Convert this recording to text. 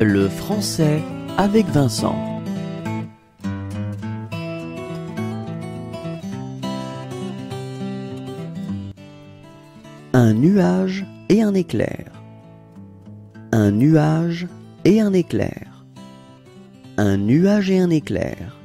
Le français avec Vincent. Un nuage et un éclair. Un nuage et un éclair. Un nuage et un éclair.